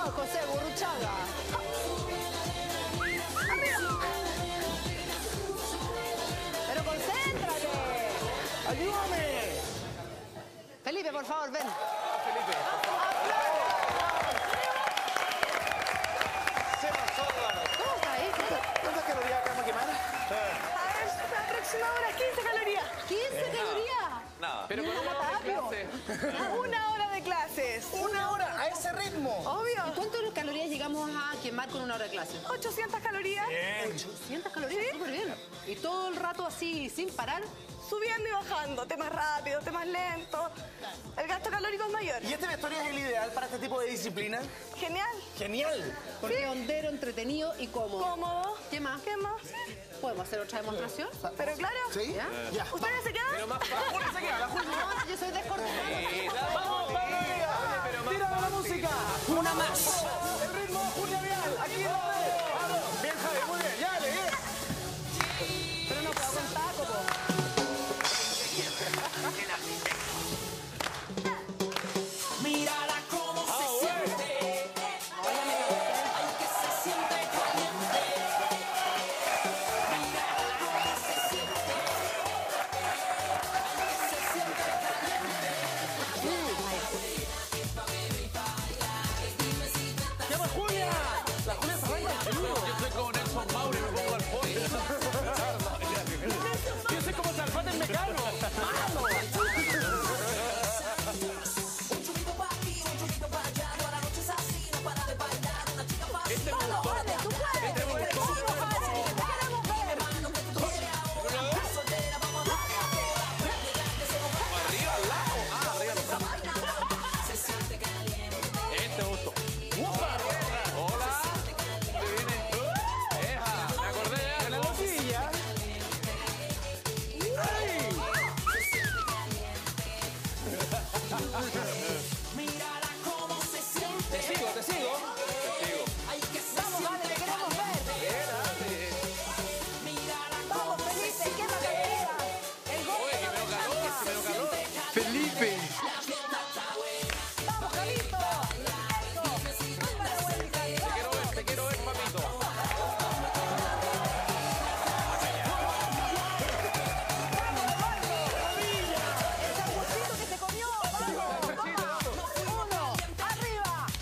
Juan José Burruchaga? Pero concéntrate. ¡Ayúdame! Felipe, por favor, ven. Felipe. Se pasó, Eduardo. ¿Cómo está ahí? ¿Cuántas calorías acabamos de quemar? A ver, aproximadamente unas 15 calorías. 15 calorías. Nada. Pero con una hora de clase. Una hora de clases. Una hora a ese ritmo. ¿Y Obvio. cuántas calorías llegamos a quemar con una hora de clase? 800 calorías. 800 calorías, súper bien. Y todo el rato así, sin parar. Subiendo y bajando. Temas rápidos, temas lentos. El gasto calórico es mayor. ¿Y este vestuario es el ideal para este tipo de disciplina? Genial. ¡Genial! Porque es hondero, entretenido y cómodo. Cómodo. ¿Qué más? ¿Qué más? ¿Podemos hacer otra demostración? Pero claro. ¿Sí? ¿Ya? Ya. ¿Ustedes se quedan? Pero más La Julia se queda, la Julia. Yo soy descoordinada. ¡Vamos, Pablo Vega! ¡Tírame la música! ¡Una más! El ritmo, Julia Vial, aquí. Vamos. Bien, Javi, muy bien. Ya, le bien. Pero no puedo con taco, Arriba, al lado. Ah, arriba. Se siente caliente. Este me gustó. Hola. ¿Qué viene? Eja, me acordé de la algo. losilla. ¡Ay! Mírala cómo se siente. Te sigo, te sigo.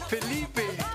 Felipe.